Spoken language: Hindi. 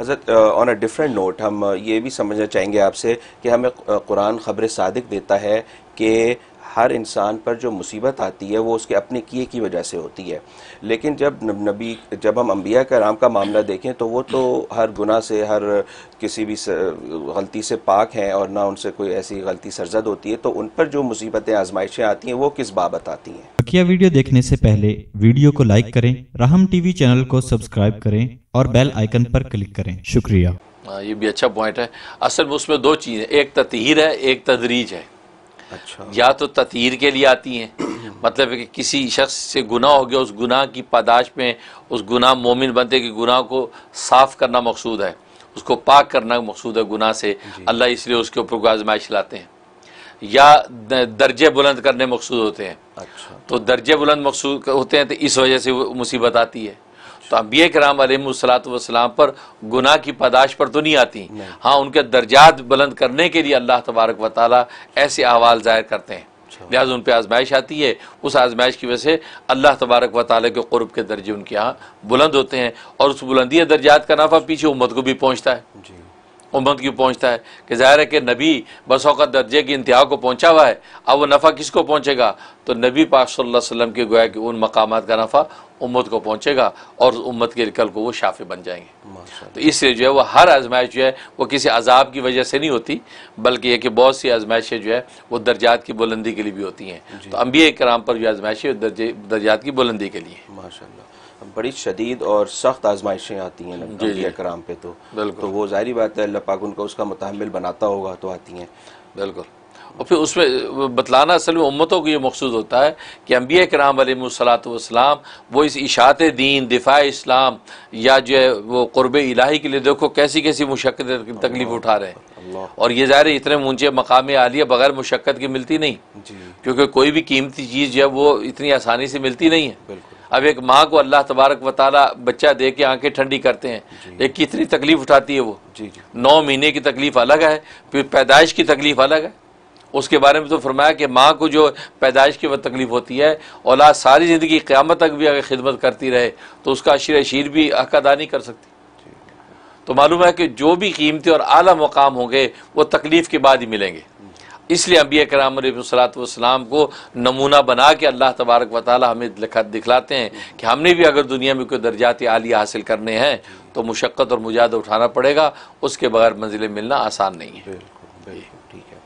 हज़रत ऑन अ डिफरेंट नोट हम ये भी समझना चाहेंगे आपसे कि हमें कुरान ख़बर सादिक देता है कि हर इंसान पर जो मुसीबत आती है वो उसके अपने किए की वजह से होती है। लेकिन जब नबी जब हम अम्बिया कराम का मामला देखें तो वो तो हर गुना से हर किसी भी गलती से पाक हैं और ना उनसे कोई ऐसी गलती सरजद होती है तो उन पर जो मुसीबतें आजमाइशें आती हैं वो किस बाबत आती हैं? बकिया वीडियो देखने से पहले वीडियो को लाइक करें राहम टीवी चैनल को सब्सक्राइब करें और बेल आइकन पर क्लिक करें। शुक्रिया। हाँ, ये भी अच्छा पॉइंट है। असल में उसमें दो चीज़ें एक ततीर है एक तदरीज है। अच्छा। या तो ततीर के लिए आती हैं। मतलब है कि किसी शख्स से गुनाह हो गया उस गुनाह की पादाश में उस गुनाह मोमिन बनते कि गुनाह को साफ़ करना मकसूद है उसको पाक करना मकसूद है गुनाह से। अल्लाह इसलिए उसके ऊपर को आजमाइश लाते हैं। या दर्जे बुलंद करने मकसूद होते हैं। अच्छा। तो दर्जे बुलंद मकसूद होते हैं तो इस वजह से वो मुसीबत आती है। तो अम्बिया कराम वसलाम पर गुनाह की पदाश पर तो नहीं आती। हाँ उनके दर्जात बुलंद करने के लिए अल्लाह तबारक व ताली ऐसे अहवाल ज़ाहिर करते हैं। अच्छा। लिहाजा उन पर आजमाइश आती है। उस आजमाइश की वजह से अल्लाह तबारक व ताली के क़ुरब के दर्जे उनके यहाँ बुलंद होते हैं और उस बुलंदी दर्जात का नफ़ा पीछे उम्मत को भी पहुँचता है। उम्मत क्यों पहुँचता है कि ज़ाहिर है कि नबी बसौकत दर्जे की इंतहा को पहुँचा हुआ है। अब वो नफ़ा किसको पहुँचेगा? तो नबी पाक सल्लल्लाहु अलैहि वसल्लम के गोया कि उन मकाम का नफ़ा उम्मत को पहुँचेगा और उम्मत के कल को वो शाफे बन जाएँगे। तो इसलिए जो है वो हर आजमाइश जो है वो किसी अजाब की वजह से नहीं होती बल्कि ये कि बहुत सी आजमाइशें जो है वो दर्जात की बुलंदी के लिए भी होती हैं। तो अम्बिया कराम पर जो आजमाइशें दर्जे दर्जात की बुलंदी के लिए। माशा बड़ी शदीद और सख्त आजमाइशें आती हैं कराम पे तो। तो वो जाहरी बात है अल्लाह पाक उनको उसका मुतहमल बनाता होगा तो आती हैं। बिल्कुल। और फिर उसमें बतलाना असल में उम्मतों को ये मकसूद होता है कि अम्बिया कराम वसलाम वो इस इशात दीन दिफा इस्लाम या जो है वो क़ुरब इलाही के लिए देखो कैसी कैसी मुशक्क़त तकलीफ़ उठा रहे हैं। और ये ज़ाहिर इतने ऊँचे मकाम आलिया बगैर मुशक्क़त की मिलती नहीं। क्योंकि कोई भी कीमती चीज़ जो है वो इतनी आसानी से मिलती नहीं है। अब एक माँ को अल्लाह तबारक वाली बच्चा दे के आँखें ठंडी करते हैं लेकिन कितनी तकलीफ़ उठाती है वो? नौ महीने की तकलीफ़ अलग है फिर पैदाइश की तकलीफ़ अलग है। उसके बारे में तो फरमाया कि माँ को जो पैदाइश की वह तकलीफ़ होती है, औलाद सारी ज़िंदगी क़्यामत तक भी अगर खिदमत करती रहे तो उसका अशीर शीर भी हक अदा नहीं कर सकती। तो मालूम है कि जो भी कीमती और आला मकाम होंगे, वो तकलीफ़ के बाद ही मिलेंगे। इसलिए अम्बिया कराम सलाम को नमूना बना के अल्लाह तबारक व ताली हमें लिखा, दिखलाते हैं कि हमने भी अगर दुनिया में कोई दर्जात आलिया हासिल करने हैं तो मुशक्क़त और मुजाद उठाना पड़ेगा, उसके बगैर मंजिलें मिलना आसान नहीं है। बिल्कुल, ठीक है।